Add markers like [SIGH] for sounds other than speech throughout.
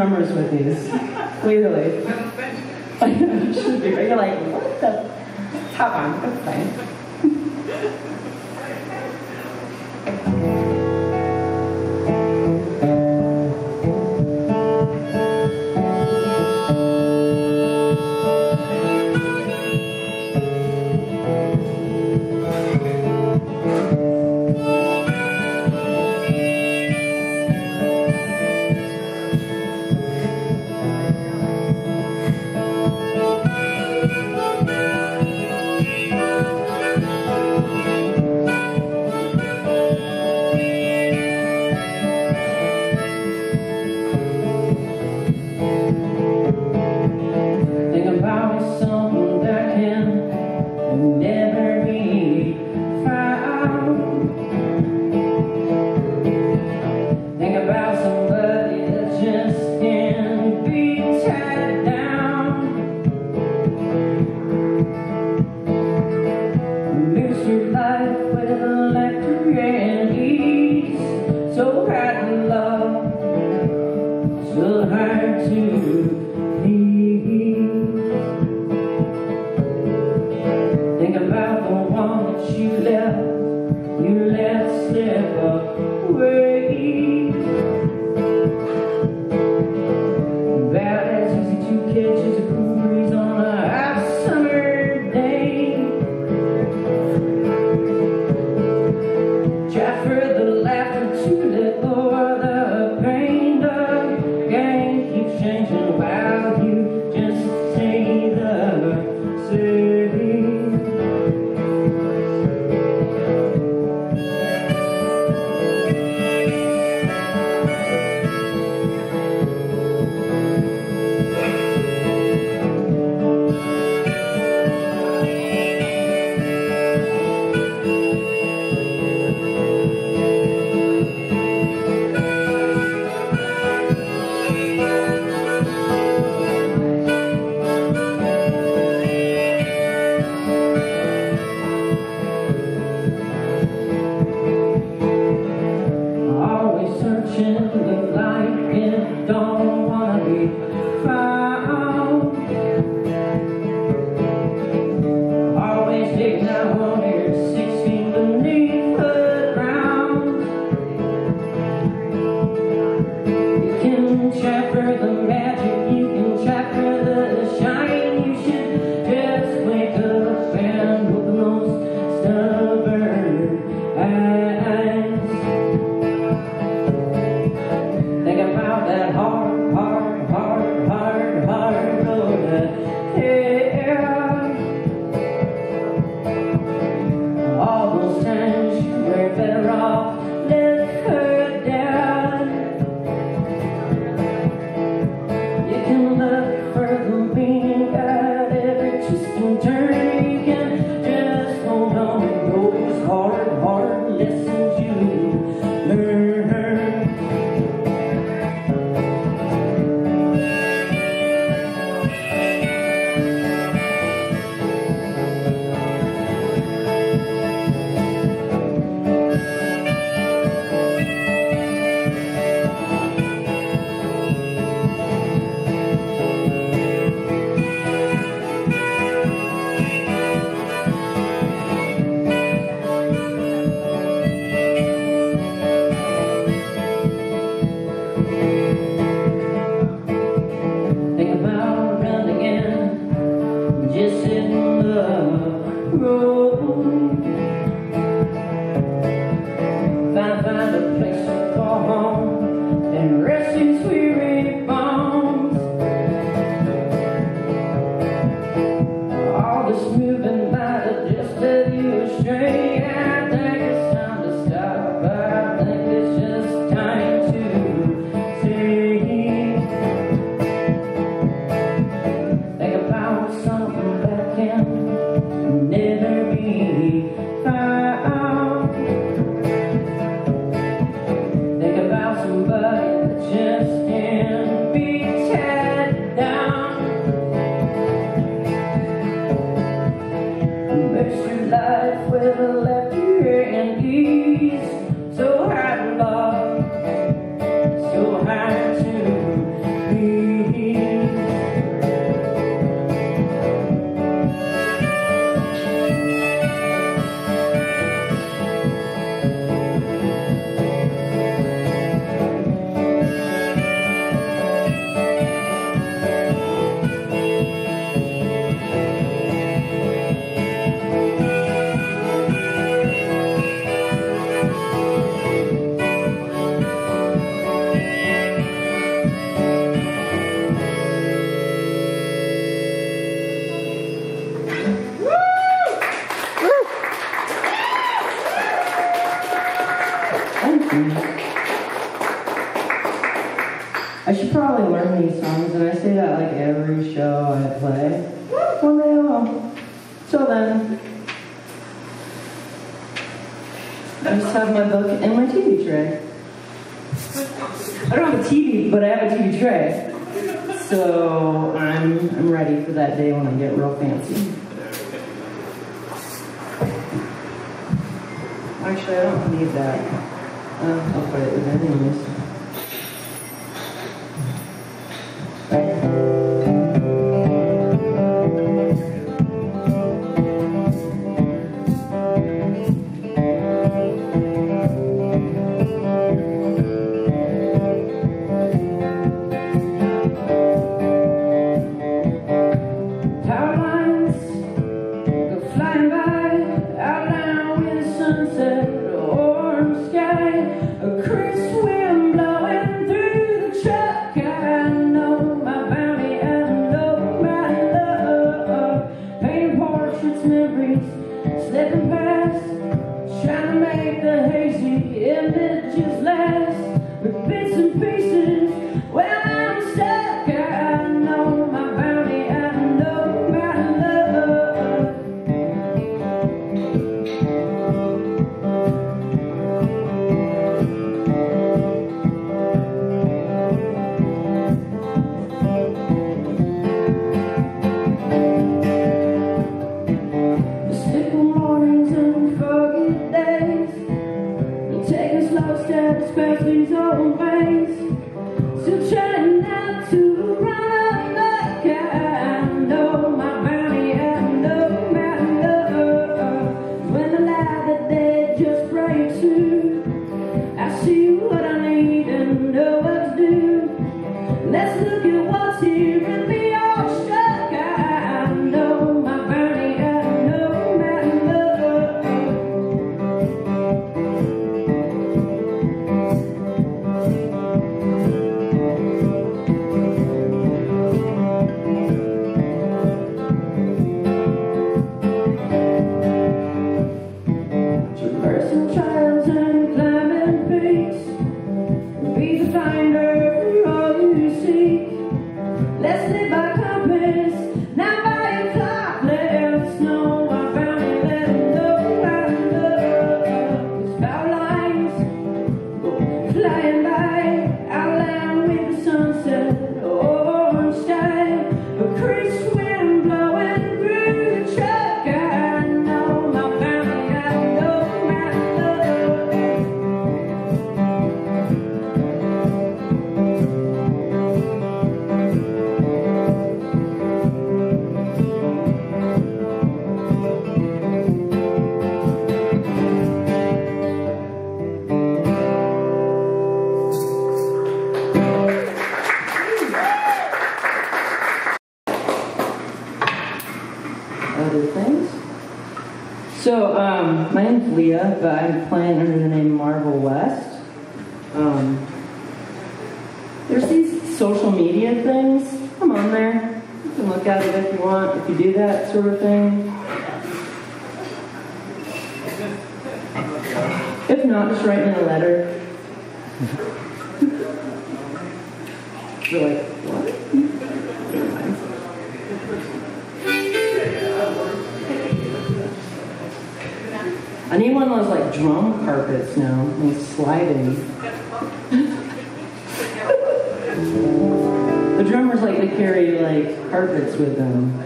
drummers with these. don't to learn these songs, and I say that like every show I play. One day I will. So then, I just have my book and my TV tray. I don't have a TV, but I have a TV tray. So I'm, I'm ready for that day when I get real fancy. Actually, I don't need that. Uh, I'll put it in anyways. ocean's memories slipping past, trying to make the hazy images last. do things. So, um, my name's Leah, but I'm playing under the name Marvelwest. Um, there's these social media things. I'm on there. You can look at it if you want, if you do that sort of thing. If not, just write me a letter. [LAUGHS] really. I need one of those like drum carpets now. Like sliding. the drummers like to carry like carpets with them.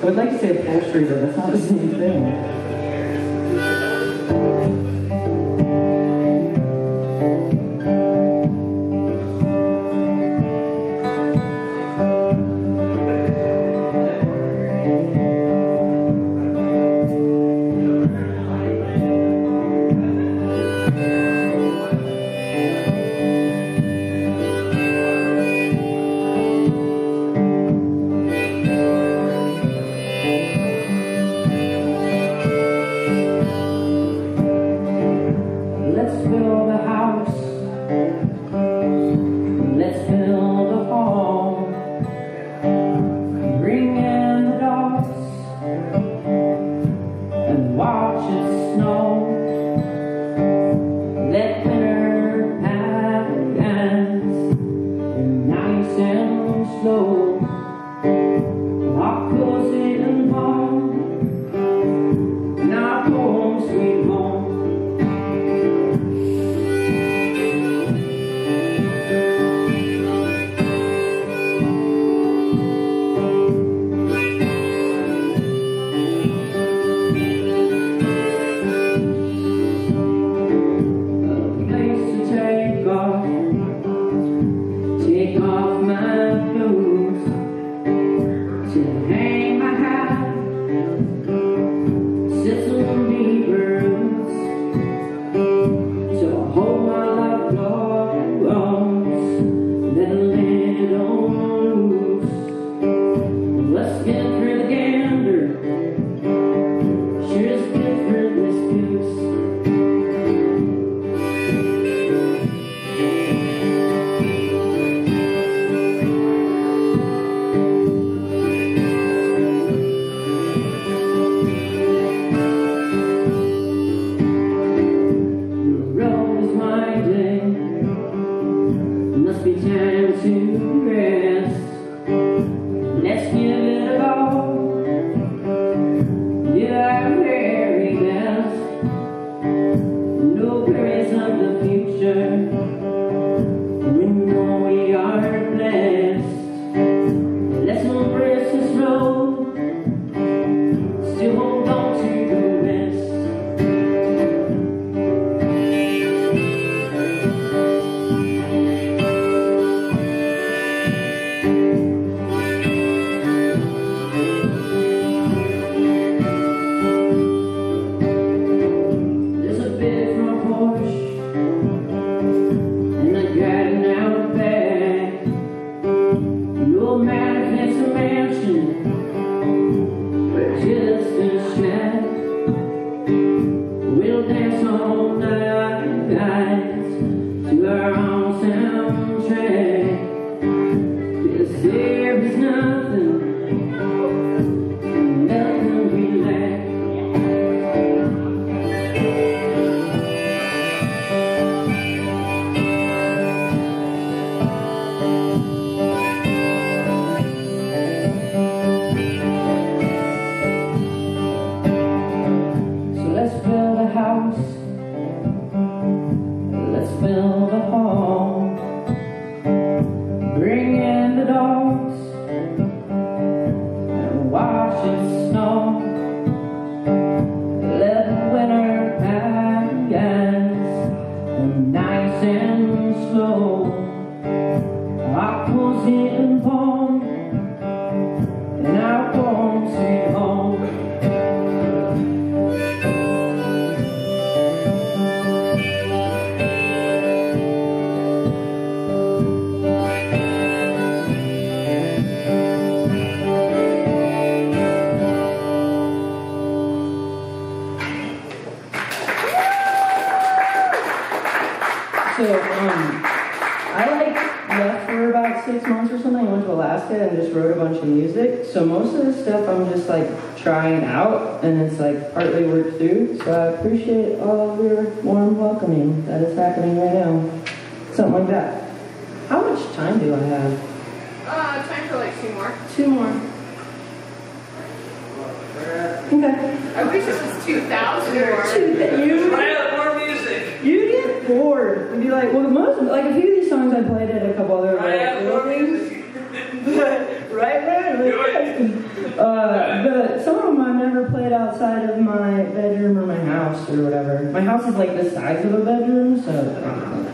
I would like to say upholstery, but that's not the same thing. Let's build a house. that. How much time do I have? Uh, time for like two more. Two more. Okay. I wish it was 2,000 or... Two, you, out more music. You get bored and be like, well, most, like a few of these songs I played at a couple other... I have more music. [LAUGHS] right, right. Like, uh, But some of them I've never played outside of my bedroom or my house or whatever. My house is like the size of a bedroom, so I don't know.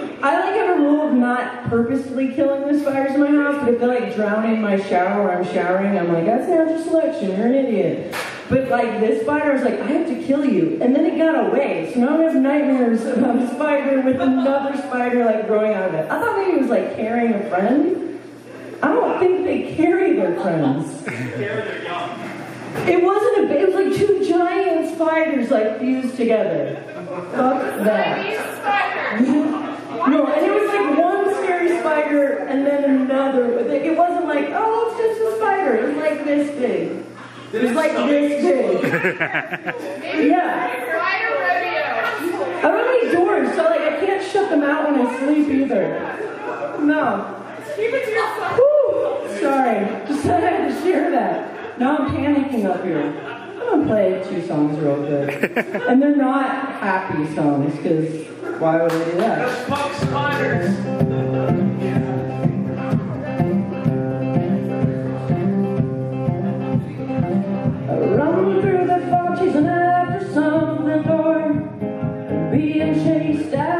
I like have a rule of not purposely killing the spiders in my house, but if they're like drowning in my shower or I'm showering, I'm like, that's natural selection, you're an idiot. But like this spider, I was like, I have to kill you. And then it got away. So now I have nightmares about a spider with another [LAUGHS] spider like growing out of it. I thought maybe it was like carrying a friend. I don't think they carry their friends. [LAUGHS] It wasn't a. It was like two giant spiders like fused together. [LAUGHS] Fuck that. No, and it was like one scary spider and then another. It wasn't like oh, it's just a spider. It was like this big. It was like this big. [LAUGHS] yeah. I don't have any doors, so like I can't shut them out when I sleep either. No. Keep it to yourself. Whew, sorry. [LAUGHS] Just I had to share that. Now I'm panicking up here. I'm gonna play two songs real quick. and they're not happy songs, because why would I do that? Punk spiders. Run through the fog, chasing after something being chased.